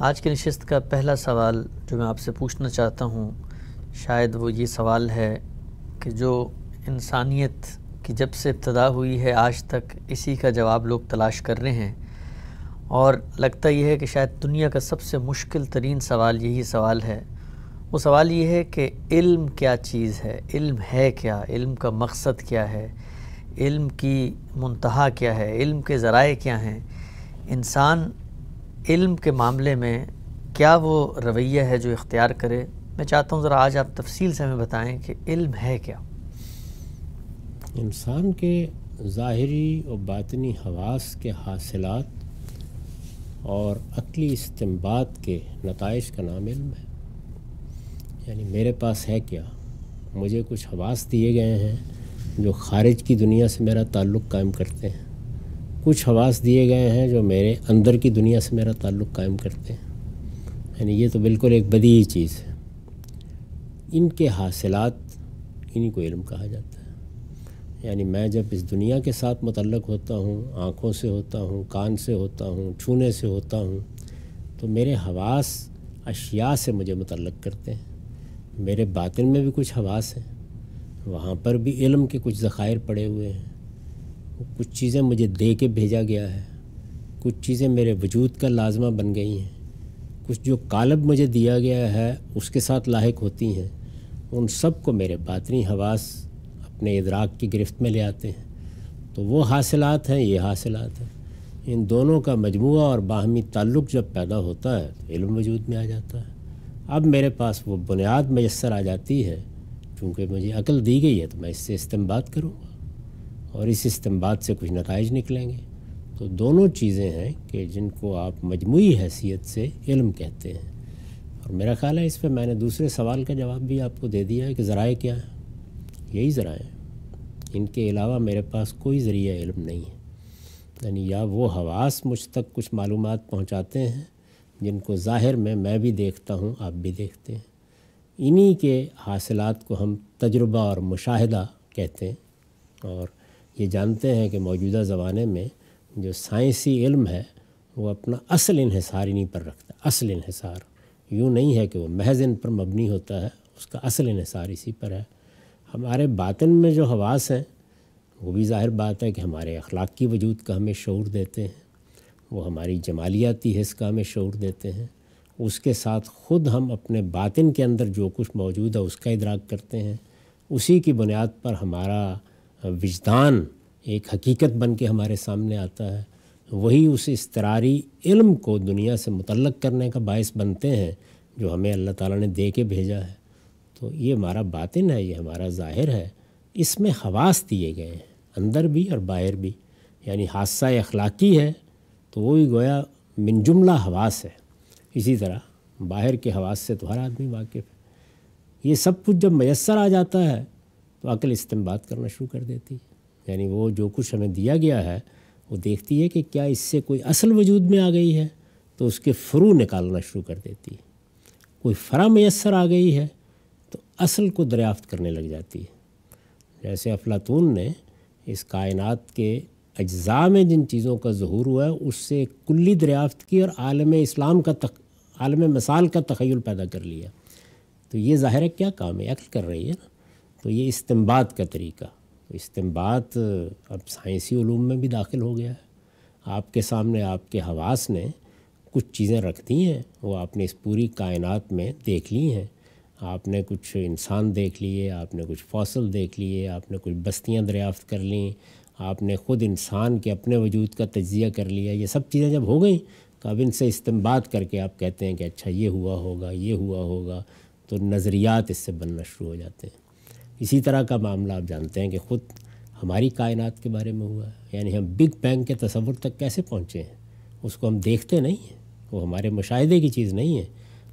आज की नशस्त का पहला सवाल जो मैं आपसे पूछना चाहता हूँ, शायद वो ये सवाल है कि जो इंसानियत की जब से इब्तदा हुई है, आज तक इसी का जवाब लोग तलाश कर रहे हैं। और लगता यह है कि शायद दुनिया का सबसे मुश्किल तरीन सवाल यही सवाल है। वो सवाल ये है कि इल्म क्या चीज़ है? इल्म है क्या? इल्म का मकसद क्या है? इल्म की मुंतहा क्या है? इल्म के ज़राए क्या हैं? इंसान इल्म के मामले में क्या वो रवैया है जो इख्तियार करे? मैं चाहता हूँ ज़रा आज आप तफसील से हमें बताएँ कि इल्म है क्या। इंसान के ज़ाहरी और बातनी हवास के हासिलात और अकली इस्तेमाल के नतज का नाम इल्म है। यानी मेरे पास है क्या? मुझे कुछ हवास दिए गए हैं जो ख़ारिज की दुनिया से मेरा ताल्लुक़ कायम करते हैं। कुछ हवास दिए गए हैं जो मेरे अंदर की दुनिया से मेरा ताल्लुक़ कायम करते हैं। यानी ये तो बिल्कुल एक बदी चीज़ है। इनके हासिलात इन्हीं को इल्म कहा जाता है। यानी मैं जब इस दुनिया के साथ मुतलक होता हूँ, आँखों से होता हूँ, कान से होता हूँ, छूने से होता हूँ तो मेरे हवास अशिया से मुझे मुतलक करते हैं। मेरे बातिन में भी कुछ हवास हैं, वहाँ पर भी इल्म के कुछ ज़ख़ायर पड़े हुए हैं। कुछ चीज़ें मुझे दे के भेजा गया है। कुछ चीज़ें मेरे वजूद का लाजमा बन गई हैं। कुछ जो कालब मुझे दिया गया है, उसके साथ लाक होती हैं। उन सबको मेरे बातनी हवास अपने इदराक की गिरफ्त में ले आते हैं। तो वो हासिलात हैं, ये हासिलात हैं। इन दोनों का मजमू और बाहमी ताल्लुक़ जब पैदा होता है तो इल्म वजूद में आ जाता है। अब मेरे पास वो बुनियाद मैसर आ जाती है, चूँकि मुझे अकल दी गई है तो मैं इससे इस्तेमाल करूँगा। और इस इस्तेमाल से कुछ नतज निकलेंगे। तो दोनों चीज़ें हैं कि जिनको आप मजमू हैसियत से इल्म कहते हैं। और मेरा ख़्याल है इस पर मैंने दूसरे सवाल का जवाब भी आपको दे दिया है कि ज़राए क्या है? यही ज़राए इनके अलावा मेरे पास कोई ज़रिया इल्म नहीं है। यानी या वो हवास मुझ तक कुछ मालूम पहुँचाते हैं, जिनको ज़ाहिर में मैं भी देखता हूँ, आप भी देखते हैं। इन्हीं के हासिलात को हम तजुर्बा और मुशाहिदा कहते हैं। और ये जानते हैं कि मौजूदा ज़माने में जो साइंसी इल्म है, वो अपना असल इहसार इन्हीं पर रखता। है असल इहसार यूँ नहीं है कि वो महज इन पर मबनी होता है, उसका असल इन्हसार इसी पर है। हमारे बातन में जो हवास हैं, वो भी ज़ाहिर बात है कि हमारे अखलाक़ी वजूद का हमें शूर देते हैं। वो हमारी जमालियाती हिस्स का हमें शूर देते हैं। उसके साथ ख़ुद हम अपने बातिन के अंदर जो कुछ मौजूद है, उसका इदराक करते हैं। उसी की बुनियाद पर हमारा विजदान एक हकीकत बन के हमारे सामने आता है। वही उस इसतरारी इल्म को दुनिया से मुतलक करने का बायस बनते हैं, जो हमें अल्लाह ताला ने दे के भेजा है। तो ये हमारा बातिन है, ये हमारा ज़ाहिर है। इसमें हवास दिए गए हैं, अंदर भी और बाहर भी। यानी हादसा अखलाक़ी है तो वो भी गोया मिनजुमला हवास है। इसी तरह बाहर के हवास से तो हर आदमी वाकिफ़ है। ये सब कुछ जब मैसर आ जाता है तो अकल इस्तेमाल करना शुरू कर देती है। यानी वो जो कुछ हमें दिया गया है, वो देखती है कि क्या इससे कोई असल वजूद में आ गई है तो उसके फ्रू निकालना शुरू कर देती है। कोई फ़रा मैसर आ गई है तो असल को दरियाफ़त करने लग जाती है। जैसे अफलातून ने इस कायनात के अज्जा में जिन चीज़ों का जहूर हुआ है, उससे कुल्ली दरियाफ़त की और आलम इस्लाम का तक, आलम मिसाल का तखयल पैदा कर लिया। तो ये ज़ाहिर क्या काम है? अक्ल कर रही है ना? तो ये इस्तेमाल का तरीका। तो इस्तेमाल, अब साइंसी में भी दाखिल हो गया है। आपके सामने आपके हवास ने कुछ चीज़ें रख दी हैं, वो आपने इस पूरी कायनात में देख ली हैं। आपने कुछ इंसान देख लिए, आपने कुछ फौसल देख लिए, आपने कुछ बस्तियाँ दरियाफ़त कर ली, आपने ख़ुद इंसान के अपने वजूद का तजिया कर लिया। ये सब चीज़ें जब हो गई तो अब इनसे इस्तेमाल करके आप कहते हैं कि अच्छा ये हुआ होगा, ये हुआ होगा तो नज़रियात इससे बनना शुरू हो जाते हैं। इसी तरह का मामला आप जानते हैं कि ख़ुद हमारी कायनात के बारे में हुआ है। यानी हम बिग बैंग के तस्वुर तक कैसे पहुँचे हैं? उसको हम देखते नहीं हैं। वो हमारे मुशाहे की चीज़ नहीं है।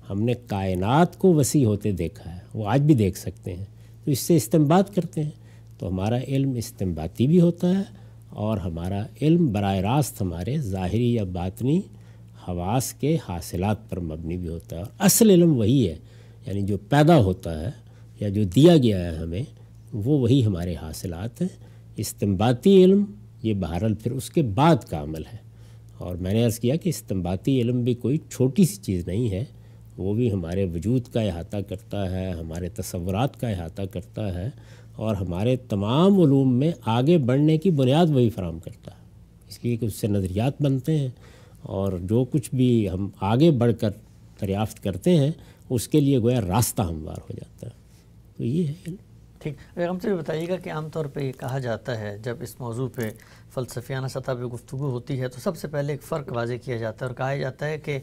हमने कायनात को वसी होते देखा है। वो आज भी देख सकते हैं। तो इससे इस्तेमाल करते हैं। तो हमारा इल्म इस्तेमाती भी होता है और हमारा इल्म बर रास्त हमारे ज़ाहरी या बातनी हवास के हासिलात पर मबनी भी होता है। और असल इल्म वही है। यानी जो पैदा होता है या जो दिया गया है हमें, वो वही हमारे हासिलात हैं। इस्तेमाती इल्म, ये बहरल फिर उसके बाद का अमल है। और मैंने अर्ज़ किया कि इस्तबाती इल्म भी कोई छोटी सी चीज़ नहीं है, वो भी हमारे वजूद का अहाता करता है, हमारे तस्वरत का अहाता करता है, और हमारे तमाम ूम में आगे बढ़ने की बुनियाद वही फराम करता है। इसलिए कि उससे नज़रियात बनते हैं, और जो कुछ भी हम आगे बढ़कर दरियाफ्त करते हैं, उसके लिए गोया रास्ता हमवार हो जाता है। तो ये है। ठीक, अगर हमसे भी बताइएगा कि आमतौर पर ये कहा जाता है, जब इस मौजू पर फ़लसफियाना सतह पर गुफ्तु होती है तो सबसे पहले एक फ़र्क वाजे किया जाता है और कहा जाता है कि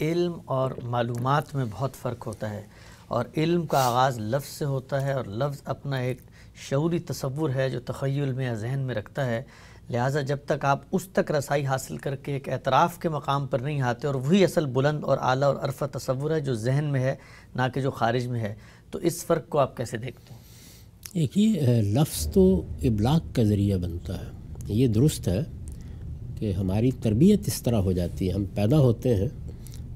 इल्म और मालूम में बहुत फ़र्क होता है और इल्म का आगाज़ लफ्ज़ से होता है और लफ्ज़ अपना एक शूरी तस्वुर है जो तखयल में या जहन में रखता है। लिहाजा जब तक आप उस तक रसाई हासिल करके एक एतराफ़ के मकाम पर नहीं आते और वही असल बुलंद और आला और अरफा तस्वुर है जो जहन में है, ना कि जो ख़ारिज में है। तो इस फ़र्क को आप कैसे देखते हैं? देखिए लफ्ज़ तो इबलाग का ज़रिया बनता है। ये दुरुस्त है कि हमारी तरबियत इस तरह हो जाती है। हम पैदा होते हैं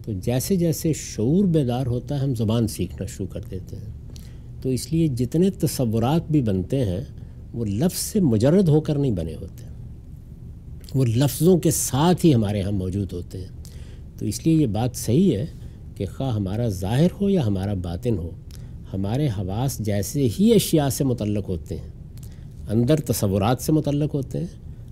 तो जैसे जैसे शूर बेदार होता है, हम ज़बान सीखना शुरू कर देते हैं। तो इसलिए जितने तस्वुरात भी बनते हैं, वो लफ्ज़ से मुजरद होकर नहीं बने होते। वो लफ्ज़ों के साथ ही हमारे यहाँ मौजूद होते हैं। तो इसलिए ये बात सही है कि खा हमारा ज़ाहिर हो या हमारा बातिन हो। हमारे हवास जैसे ही अशिया से मुतलक होते हैं अंदर तस्वुरात से मुतलक होते हैं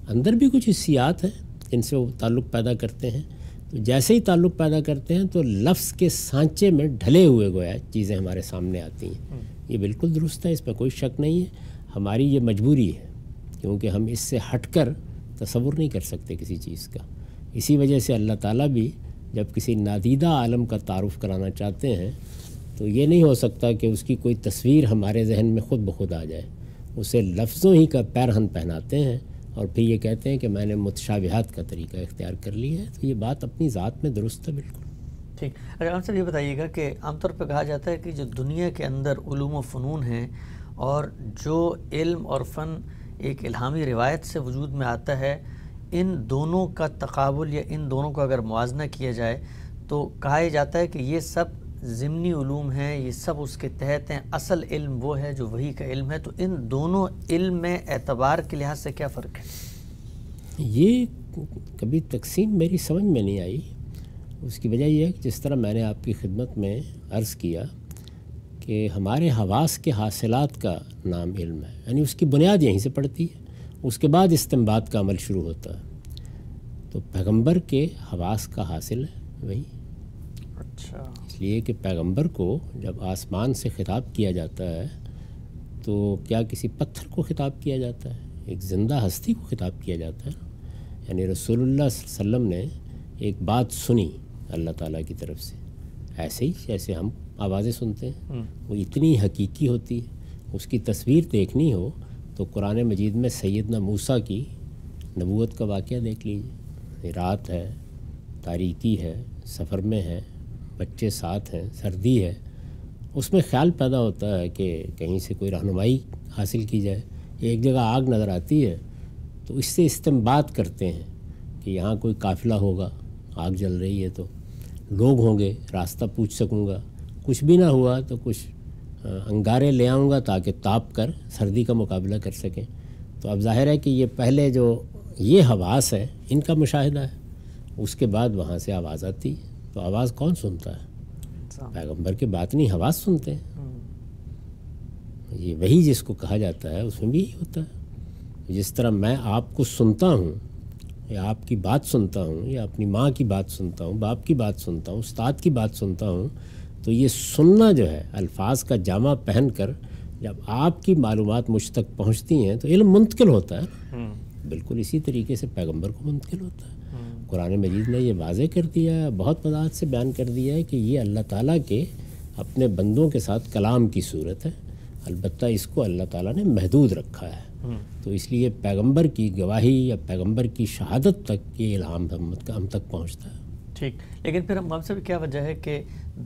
अंदर भी कुछ हिस्सियात हैं जिनसे वो ताल्लुक़ पैदा करते हैं। तो जैसे ही ताल्लुक़ पैदा करते हैं तो लफ्ज़ के सांचे में ढले हुए गोया चीज़ें हमारे सामने आती हैं। हम्म। ये बिल्कुल दुरुस्त है इस पर कोई शक नहीं है। हमारी ये मजबूरी है क्योंकि हम इससे हट कर तस्वुर नहीं कर सकते किसी चीज़ का। इसी वजह से अल्लाह ताला भी जब किसी नादीदा आलम का तारुफ़ कराना चाहते हैं तो ये नहीं हो सकता कि उसकी कोई तस्वीर हमारे जहन में ख़ुद ब खुद आ जाए। उसे लफ्ज़ों ही का पैरहन पहनाते हैं और फिर ये कहते हैं कि मैंने मुतशाबिहात का तरीका इख्तियार कर लिया है तो ये बात अपनी ज़ात में दुरुस्त है बिल्कुल। ठीक। अगर आंसर ये बताइएगा कि आमतौर पर कहा जाता है कि जो दुनिया के अंदर ूम फ़नून हैं और जो इल्म और फ़न एक इल्हामी रिवायत से वजूद में आता है, इन दोनों का तकाबुल या इन दोनों का अगर मुवजना किया जाए तो कहा जाता है कि ये सब ज़मनी ूम हैं, ये सब उसके तहत हैं। असल इल्म वो है जो वही का इल्म है। तो इन दोनों इल्म में एतबार के लिहाज से क्या फ़र्क है? ये कभी तकसीम मेरी समझ में नहीं आई। उसकी वजह यह है कि जिस तरह मैंने आपकी खिदमत में अर्ज़ किया कि हमारे हवास के हासिलात का नाम इल्म है। यानी उसकी बुनियाद यहीं से पड़ती है। उसके बाद इस्तेमाल का अमल शुरू होता है। तो पैगंबर के हवास का हासिल है, वही। अच्छा। इसलिए कि पैगंबर को जब आसमान से ख़िताब किया जाता है तो क्या किसी पत्थर को ख़िताब किया जाता है? एक ज़िंदा हस्ती को ख़िताब किया जाता है? यानी रसूलुल्लाह सल्लम ने एक बात सुनी अल्लाह ताला की तरफ़ से। ऐसे ही जैसे हम आवाज़ें सुनते हैं। हम्म। वो इतनी हकीकी होती है उसकी तस्वीर देखनी हो तो कुरान मजीद में सैदना मूसा की नबूत का वाक़ देख लीजिए। रात है तारीकी है सफ़र में है बच्चे साथ हैं, सर्दी है, उसमें ख्याल पैदा होता है कि कहीं से कोई रहनुमाई हासिल की जाए। एक जगह आग नज़र आती है तो इससे इस्तेमाल करते हैं कि यहाँ कोई काफ़िला होगा, आग जल रही है तो लोग होंगे, रास्ता पूछ सकूँगा। कुछ भी ना हुआ तो कुछ अंगारे ले आऊँगा ताकि ताप कर सर्दी का मुकाबला कर सकें। तो अब ज़ाहिर है कि ये पहले जो, ये हवास है, इनका मुशाहिदा है। उसके बाद वहाँ से आवाज़ आती है। तो आवाज़ कौन सुनता है अच्छा। पैगंबर के बात नहीं आवाज़ सुनते हैं हम्म। ये वही जिसको कहा जाता है उसमें भी यही होता है जिस तरह मैं आपको सुनता हूँ या आपकी बात सुनता हूँ या अपनी माँ की बात सुनता हूँ बाप की बात सुनता हूँ उस्ताद की बात सुनता हूँ तो ये सुनना जो है अल्फाज का जामा पहन कर जब आपकी मालूम मुझ तक पहुँचती हैं तो इल्म मुंतकिल होता है हम्म। बिल्कुल इसी तरीके से पैगंबर को मुंतकिल होता है कुरान मजीद ने ये वाजे कर दिया है बहुत वजाहत से बयान कर दिया है कि ये अल्लाह ताला के अपने बंदों के साथ कलाम की सूरत है। अलबत् इसको अल्लाह ताला ने महदूद रखा है। हम्म। तो इसलिए पैगंबर की गवाही या पैगंबर की शहादत तक ये इल्हाम हम हम तक पहुँचता है। ठीक। लेकिन फिर हम भी क्या वजह है कि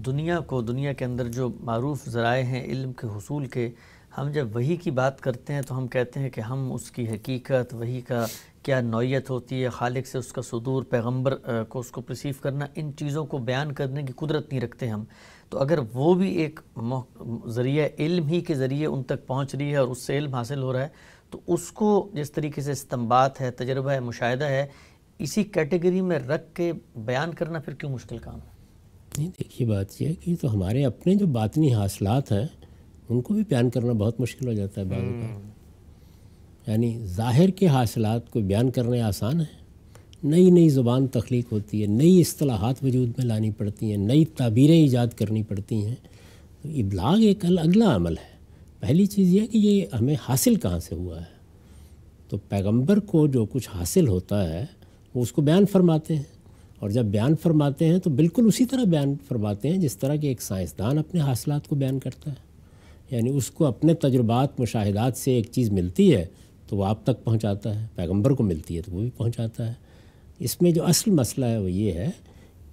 दुनिया को दुनिया के अंदर जो मरूफ ज़राए हैं इल्म के हसूल के हम जब वही की बात करते हैं तो हम कहते हैं कि हम उसकी हकीकत वही का क्या नौीयत होती है खालिक से उसका सदूर पैगंबर को उसको प्रसीव करना इन चीज़ों को बयान करने की कुदरत नहीं रखते हम। तो अगर वो भी एक ज़रिए इल्म ही के ज़रिए उन तक पहुँच रही है और उससे इल्म हासिल हो रहा है तो उसको जिस तरीके से इस्तम्बात है तजर्बा है मुशाह है इसी कैटेगरी में रख के बयान करना फिर क्यों मुश्किल काम है? नहीं देखिए बात यह है कि तो हमारे अपने जो बातनी हासिलात हैं उनको भी बयान करना बहुत मुश्किल हो जाता है बाद हम्म। यानी ज़ाहिर के हासिलात को बयान करने आसान है। नई नई ज़ुबान तख्लीक होती है, नई असलाहत वजूद में लानी पड़ती हैं, नई ताबीरें ईजाद करनी पड़ती हैं। तो इबलाग एक अगला अमल है। पहली चीज़ यह कि ये हमें हासिल कहाँ से हुआ है? तो पैगंबर को जो कुछ हासिल होता है, वो उसको बयान फरमाते हैं। और जब बयान फरमाते हैं तो बिल्कुल उसी तरह बयान फरमाते हैं, जिस तरह के एक साइंसदान अपने हासिलात को बयान करता है। यानी उसको अपने तजुर्बात, मुशाहिदात से एक चीज़ मिलती है तो वो आप तक पहुंचाता है पैगंबर को मिलती है तो वो भी पहुंचाता है। इसमें जो असल मसला है वो ये है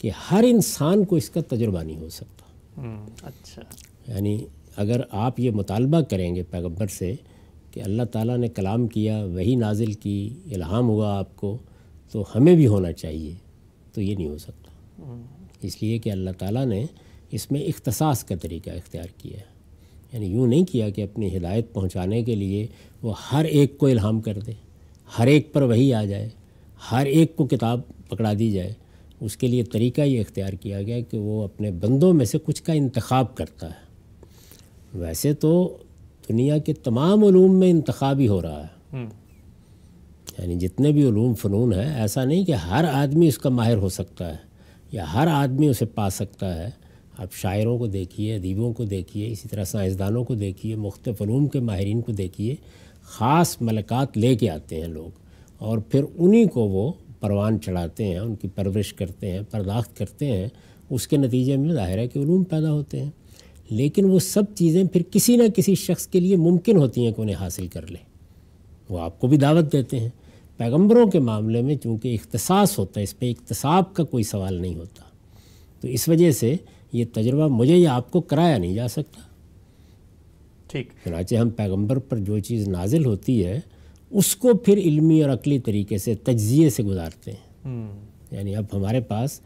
कि हर इंसान को इसका तजुर्बा नहीं हो सकता। हम्म, अच्छा। यानी अगर आप ये मुतालबा करेंगे पैगंबर से कि अल्लाह ताला ने कलाम किया वही नाजिल की इल्हाम हुआ आपको तो हमें भी होना चाहिए तो ये नहीं हो सकता। हम्म। इसलिए कि अल्लाह ताला ने इसमें इख्तसास का तरीका इख्तियार किया है। यानी यूँ नहीं किया कि अपनी हिदायत पहुँचाने के लिए वो हर एक को इल्हाम कर दे हर एक पर वही आ जाए हर एक को किताब पकड़ा दी जाए। उसके लिए तरीका ये इख्तियार किया गया कि वो अपने बंदों में से कुछ का इंतखब करता है। वैसे तो दुनिया के तमाम ूम में इंतखब ही हो रहा है। हम्म। यानी जितने भी ूम फ़नून हैं ऐसा नहीं कि हर आदमी उसका माहिर हो सकता है या हर आदमी उसे पा सकता है। आप शायरों को देखिए, अदीबों को देखिए, इसी तरह साइंसदानों को देखिए मुख्तलूम के माहरीन को देखिए, ख़ास मलकात ले के आते हैं लोग और फिर उन्हीं को वो परवान चढ़ाते हैं, उनकी परवरिश करते हैं, पर्दाख्त करते हैं। उसके नतीजे में ज़ाहिर है कि ूम पैदा होते हैं। लेकिन वो सब चीज़ें फिर किसी न किसी शख्स के लिए मुमकिन होती हैं कि उन्हें हासिल कर ले। वो आपको भी दावत देते हैं। पैगम्बरों के मामले में चूँकि इख्तसास होता है, इस पर इकतसाब का कोई सवाल नहीं होता। तो इस वजह से ये तजर्बा मुझे या आपको कराया नहीं जा सकता। ठीक। चनाचे हम पैगंबर पर जो चीज़ नाजिल होती है उसको फिर इल्मी और अकली तरीके से तजिए से गुजारते हैं। हम्म। यानी अब हमारे पास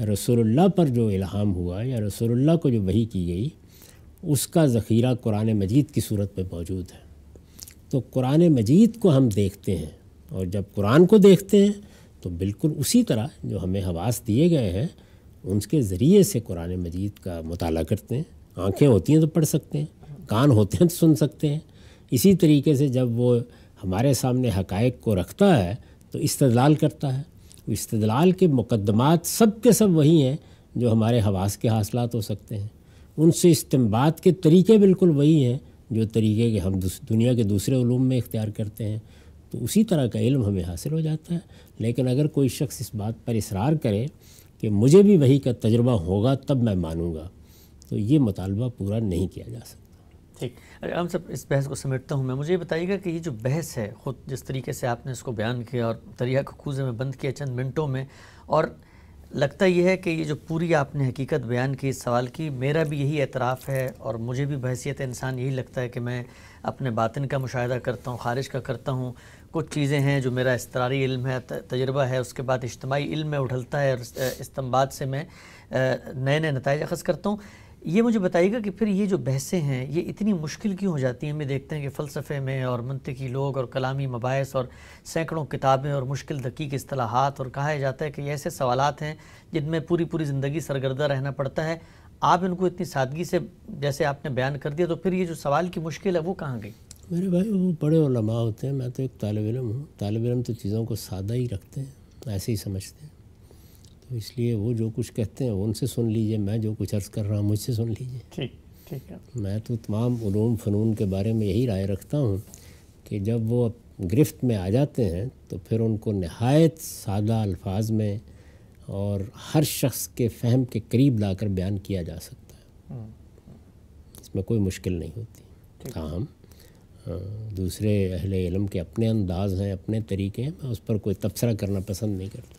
रसूलुल्लाह पर जो इल्हाम हुआ या रसूलुल्लाह को जो वही की गई उसका ज़ख़ीरा कुरान मजीद की सूरत में मौजूद है। तो कुरान मजीद को हम देखते हैं और जब कुरान को देखते हैं तो बिल्कुल उसी तरह जो हमें हवास दिए गए हैं उनके ज़रिए से कुरान मजीद का मताल करते हैं। आँखें होती हैं तो पढ़ सकते हैं, कान होते हैं तो सुन सकते हैं। इसी तरीके से जब वो हमारे सामने हकायक को रखता है तो इस्तलाल करता है। इस्तलाल के मुकदमात सब के सब वही हैं जो हमारे हवास के हासिलात हो सकते हैं। उनसे इस्तेमाल के तरीके बिल्कुल वही हैं जो तरीके के हम दुनिया के दूसरे ूम में इख्तियार करते हैं। तो उसी तरह का इल्म हमें हासिल हो जाता है। लेकिन अगर कोई शख्स इस बात पर इसरार करे कि मुझे भी वही का तजुर्बा होगा, तब मैं मानूँगा। तो ये मुतालबा पूरा नहीं किया जा सकता। ठीक। अरे, हम सब इस बहस को समेटता हूँ मैं। मुझे ये बताइएगा कि ये जो बहस है, ख़ुद जिस तरीके से आपने इसको बयान किया और दरिया को खूजे में बंद किया चंद मिनटों में, और लगता यह है कि ये जो पूरी आपने हकीकत बयान की इस सवाल की, मेरा भी यही एतराफ़ है और मुझे भी बहसीत इंसान यही लगता है कि मैं अपने बातिन का मुशाह करता हूँ, खारिज का करता हूँ। कुछ चीज़ें हैं जो मेरा इसतरारी इल्म है तजर्बा है, उसके बाद इज्तमाही इल्म में उठलता है और इस्तबाद से मैं नए नए नतज अखज़ करता हूँ। ये मुझे बताइएगा कि फिर ये जो बहसें हैं, ये इतनी मुश्किल क्यों हो जाती हैं? हमें देखते हैं कि फ़लसफ़े में और मनतकी लोग और कलामी मबास और सैकड़ों किताबें और मुश्किल दकीक असलाहत और कहा जाता है कि ऐसे सवाल हैं जिनमें पूरी पूरी ज़िंदगी सरगर्दा रहना पड़ता है। आप इनको इतनी सादगी से, जैसे आपने बयान कर दिया तो फिर ये जो सवाल की मुश्किल है, वो कहाँ गई? मेरे भाई वो बड़े उलमा होते हैं मैं तो एक तालब इलम हूँ। तालब इलम तो चीज़ों को सादा ही रखते हैं ऐसे ही समझते हैं। तो इसलिए वो जो कुछ कहते हैं उनसे सुन लीजिए मैं जो कुछ अर्ज़ कर रहा हूँ मुझसे सुन लीजिए। ठीक ठीक है। मैं तो तमाम ूम फ़नून के बारे में यही राय रखता हूँ कि जब वो गिरफ्त में आ जाते हैं तो फिर उनको नहायत सादा अल्फाज में और हर शख्स के फ़हम के करीब लाकर बयान किया जा सकता है। हम्म। इसमें कोई मुश्किल नहीं होती। ताहम दूसरे अहले इलम के अपने अंदाज हैं, अपने तरीके हैं, मैं उस पर कोई तबसरा करना पसंद नहीं करता।